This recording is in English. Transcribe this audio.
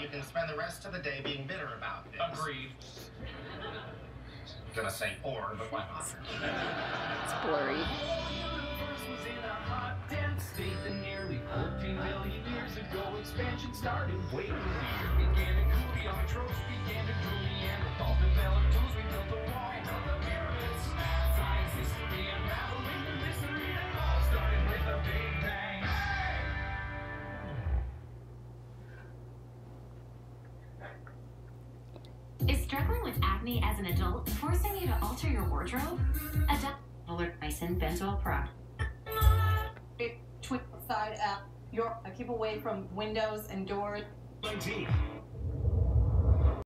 you can spend the rest of the day being bitter about this. Agreed. Gonna say or, but why not? It's blurry. was in a struggling with acne as an adult forcing you to alter your wardrobe? Adopt Alert Bison Benzoyl Pro. Twin side out. Your keep away from windows and doors. 19.